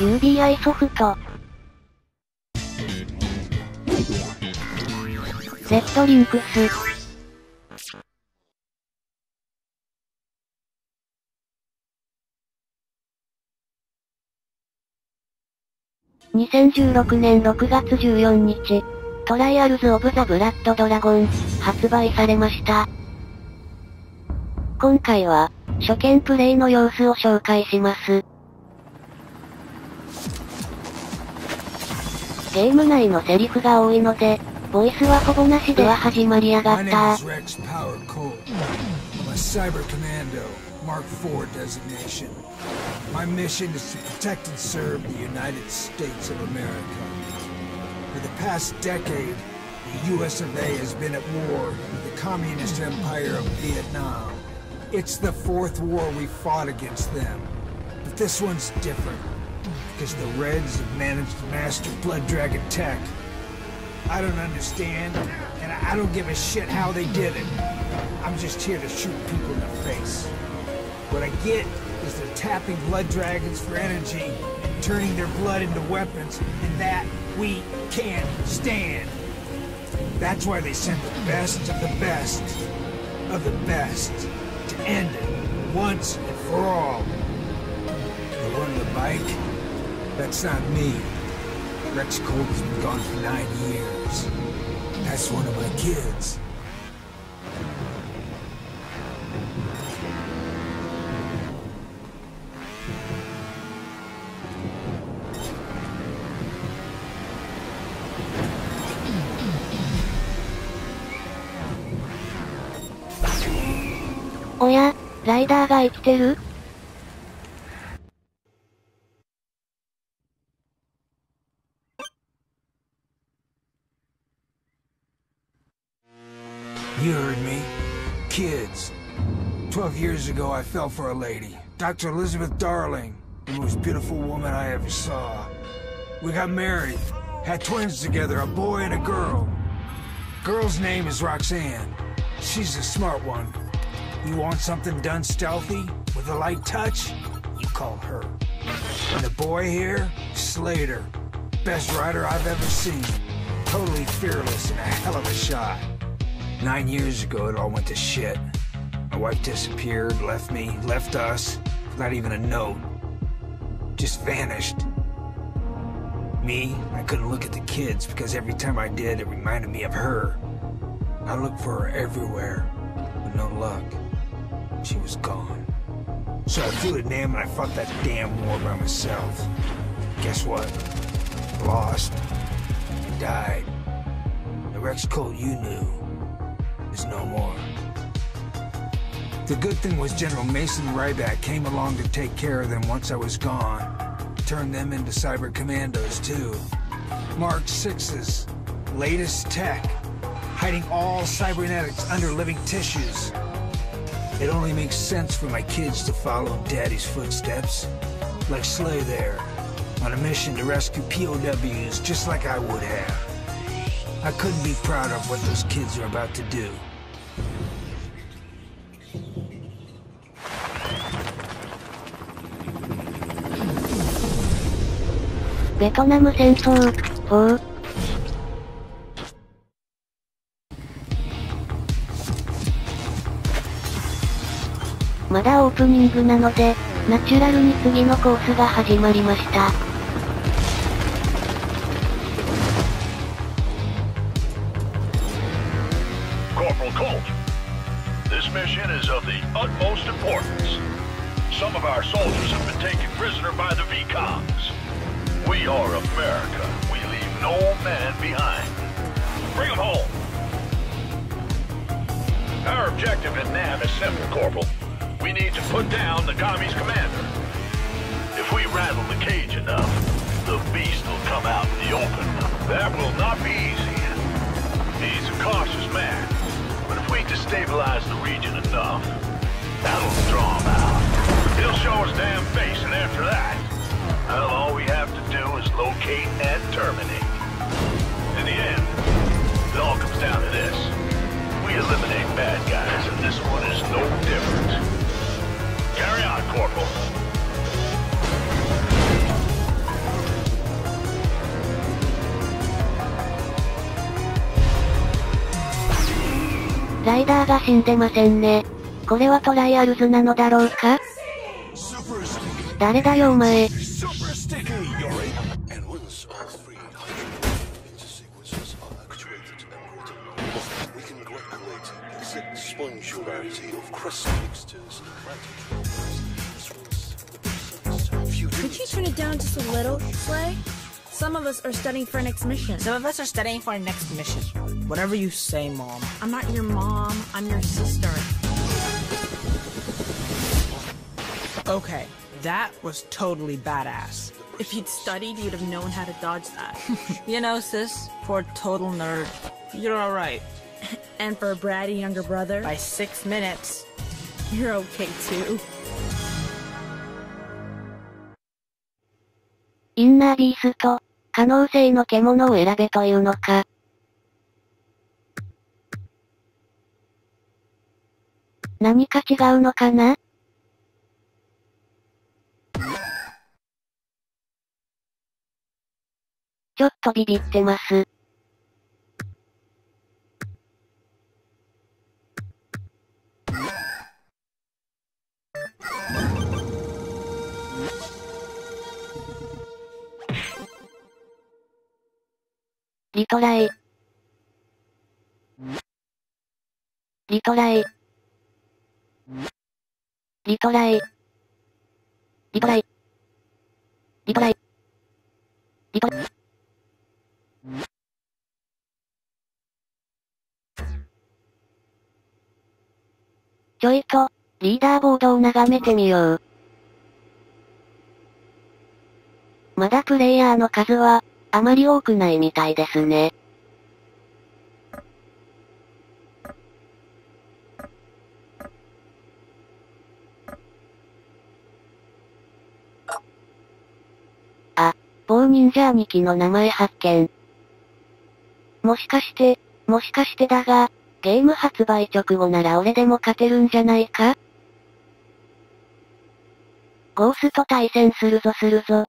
UBI ソフト。Z リンクス。2016年6月14日、トライアルズ・オブ・ザ・ブラッド・ドラゴン、発売されました。今回は、初見プレイの様子を紹介します。ゲーム内のセリフが多いので、ボイスはほぼなしでは始まりやがった。Mark IV designation. My mission is to protect and serve the United States of America. For the past decade, the US of A has been at war with the Communist Empire of Vietnam. It's the fourth war we fought against them. But this one's different, because the Reds have managed to master Blood Dragon tech. I don't understand, and I don't give a shit how they did it. I'm just here to shoot people in the face. What I get is they're tapping blood dragons for energy and turning their blood into weapons, and that we can't stand. That's why they sent the best of the best of the best to end it once and for all. The one on the bike? That's not me. Rex Colt has been gone for nine years. That's one of my kids. おや、ライダーが生きてる You heard me. Kids. Twelve years ago, I fell for a lady. Dr. Elizabeth Darling. The most beautiful woman I ever saw. We got married. Had twins together, a boy and a girl. Girl's name is Roxanne. She's a smart one. You want something done stealthy, with a light touch? You call her. And the boy here, Slater. Best rider I've ever seen. Totally fearless and a hell of a shot. Nine years ago, it all went to shit. My wife disappeared, left me, left us, without even a note. Just vanished. Me, I couldn't look at the kids because every time I did, it reminded me of her. I looked for her everywhere, but no luck. She was gone. So I flew to Nam and I fought that damn war by myself. Guess what? Lost. I died. The Rex Colt you knew is no more. The good thing was General Mason Ryback came along to take care of them once I was gone. Turned them into cyber commandos, too. Mark 6's latest tech, hiding all cybernetics under living tissues. It only makes sense for my kids to follow Daddy's footsteps. Like Slay there, on a mission to rescue POWs just like I would have. I couldn't be proud of what those kids are about to do. ベトナム戦争、4まだオープニングなので、ナチュラルに次のコースが始まりました。This mission is of the utmost importance. Some of our soldiers have been taken prisoner by the VCOMs. We are America. We leave no man behind. Bring them home. Our objective in NAM is simple, Corporal. We need to put down the Kami's commander. If we rattle the cage enough, the beast will come out in the open. That will not be easy. He's a cautious man, but if we destabilize the region enough, that'll draw him out. He'll show his damn face, and after that, well, all we have to do is locate and terminate. In the end, it all comes down to this. We eliminate bad guys, and this one is no different. Carry on, Corporal. ライダーが死んでませんね。これはトライアルズなのだろうか誰だよお前。Could you turn it down just a little, Slay? Some of us are studying for our next mission. Some of us are studying for our next mission. Whatever you say, Mom. I'm not your mom, I'm your sister. Okay, that was totally badass. If you'd studied, you'd have known how to dodge that. You know, sis, for a total nerd, you're alright. and for a bratty younger brother, By six minutes. you're okay too. インナービースト、 可能性の獣を選べというのか。何か違うのかな？ちょっとビビってます。リトライ。リトライ。リトライ。リトライ。リトライ。リトライ。ちょいと、リーダーボードを眺めてみよう。まだプレイヤーの数は、あまり多くないみたいですね。あ、某忍者兄貴の名前発見。もしかして、もしかしてだが、ゲーム発売直後なら俺でも勝てるんじゃないか？ゴースト対戦するぞするぞ。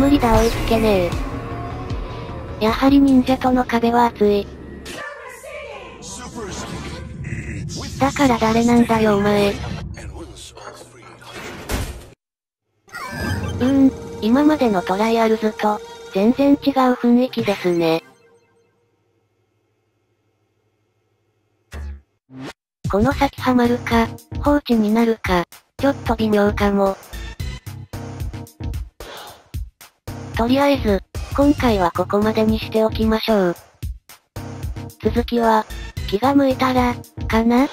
無理だ追いつけねえ。やはり忍者との壁は厚い。だから誰なんだよお前。うーん、今までのトライアルズと、全然違う雰囲気ですね。この先ハマるか、放置になるか、ちょっと微妙かも。とりあえず、今回はここまでにしておきましょう。続きは、気が向いたら、かな？